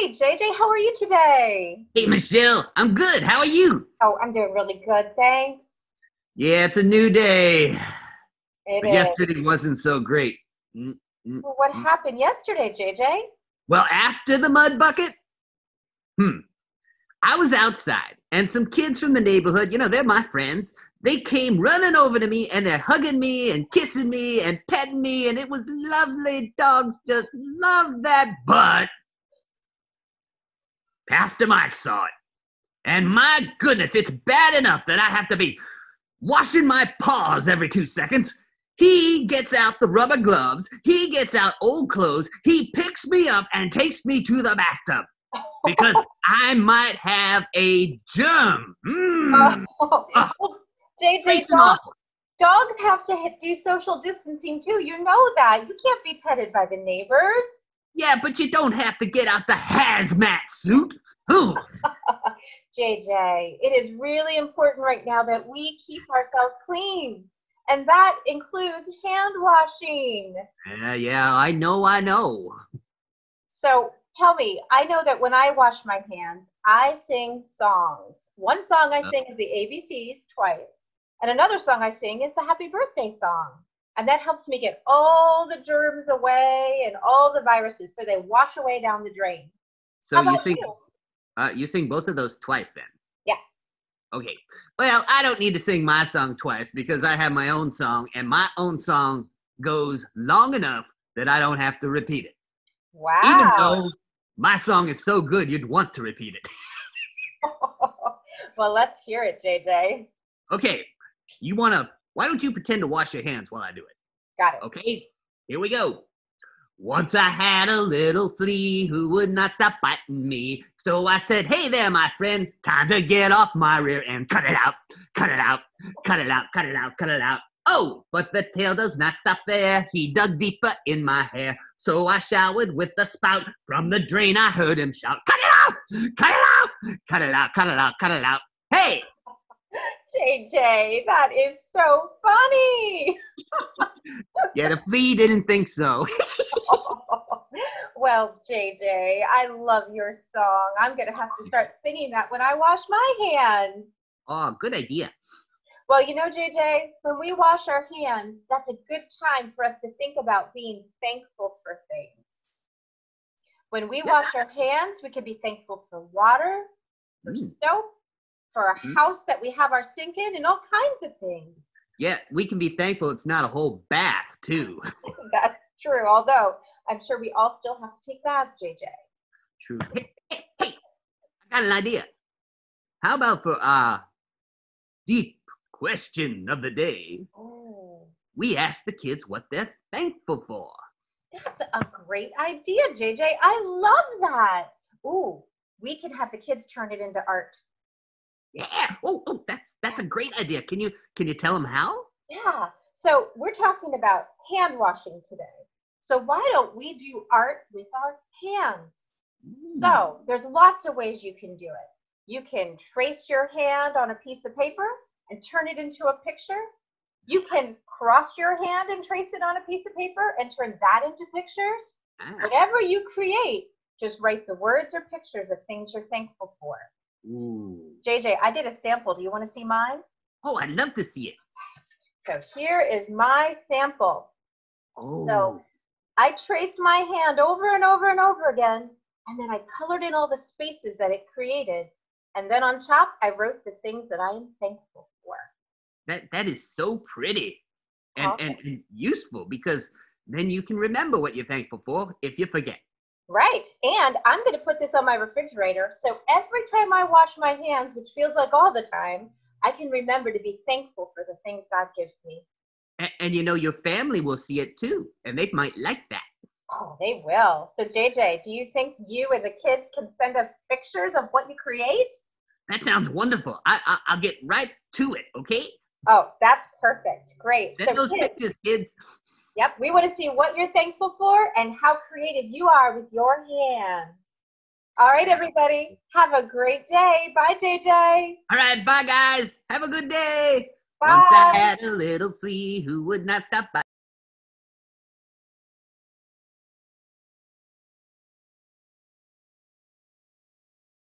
Hey, JJ, how are you today? Hey, Michelle, I'm good. How are you? Oh, I'm doing really good, thanks. Yeah, it's a new day. It is. yesterday wasn't so great. Mm, mm. Well, what happened yesterday, JJ? Well, after the mud bucket, hmm, I was outside and some kids from the neighborhood, you know, they're my friends. They came running over to me and they're hugging me and kissing me and petting me, and it was lovely. Dogs just love that. But Pastor Mike saw it. And my goodness, it's bad enough that I have to be washing my paws every two seconds. He gets out the rubber gloves, he gets out old clothes, he picks me up and takes me to the bathtub because I might have a germ. Mm. Oh, well, JJ, dog, dogs have to do social distancing too. You know that. You can't be petted by the neighbors. Yeah, but you don't have to get out the hazmat suit. Ooh. JJ, it is really important right now that we keep ourselves clean. And that includes hand washing. Yeah, yeah, I know, I know. So tell me, I know that when I wash my hands, I sing songs. One song I Uh. sing is the ABCs twice, and another song I sing is the Happy Birthday song. And that helps me get all the germs away and all the viruses so they wash away down the drain. So you sing, you? uh, you sing both of those twice then? Yes. Okay. Well, I don't need to sing my song twice because I have my own song, and my own song goes long enough that I don't have to repeat it. Wow. Even though my song is so good, you'd want to repeat it. well, let's hear it, JJ. Okay. You want to, why don't you pretend to wash your hands while I do it? Got it. Okay, here we go. Once I had a little flea who would not stop biting me. So I said, Hey there, my friend, time to get off my rear and cut it out, cut it out, cut it out, cut it out, cut it out. Oh, but the tail does not stop there. He dug deeper in my hair. So I showered with the spout. From the drain, I heard him shout, Cut it out, cut it out, cut it out, cut it out, cut it out. Hey, JJ, that is so funny. yeah, the flea didn't think so. well, JJ, I love your song. I'm going to have to start singing that when I wash my hands. oh, good idea. Well, you know, JJ, when we wash our hands, that's a good time for us to think about being thankful for things. When we wash our hands, we can be thankful for water, for Mm. soap, for a Mm. house that we have our sink in, and all kinds of things. Yeah, we can be thankful it's not a whole bath, too. That's true. Although I'm sure we all still have to take baths, JJ. True. Hey, hey, hey, I got an idea. How about for our deep question of the day, Oh, we ask the kids what they're thankful for? that's a great idea, JJ. I love that. Ooh, we can have the kids turn it into art. Yeah. Oh, oh, that's that's a great idea. Can you can you tell them how? Yeah. So we're talking about hand washing today. So why don't we do art with our hands? Mm. So there's lots of ways you can do it. You can trace your hand on a piece of paper and turn it into a picture. You can cross your hand and trace it on a piece of paper and turn that into pictures. Nice. Whatever you create, just write the words or pictures of things you're thankful for. Ooh. JJ, I did a sample. Do you want to see mine? Oh, I'd love to see it. So here is my sample. Oh. So I traced my hand over and over and over again, and then I colored in all the spaces that it created. And then on top, I wrote the things that I am thankful for. that that is so pretty and, Okay. and, and useful because then you can remember what you're thankful for if you forget. Right. And I'm going to put this on my refrigerator. So every time I wash my hands, which feels like all the time, I can remember to be thankful for the things God gives me. And, and you know, your family will see it too, and they might like that. Oh, they will. So, JJ, do you think you and the kids can send us pictures of what you create? That sounds wonderful. I, I, I'll get right to it, okay? Oh, that's perfect. Great. Send So, those kids, pictures, kids. Yep, we want to see what you're thankful for and how creative you are with your hands. All right, everybody, have a great day. Bye, JJ. All right, bye, guys. Have a good day. Bye. Once I had a little flea who would not stop by.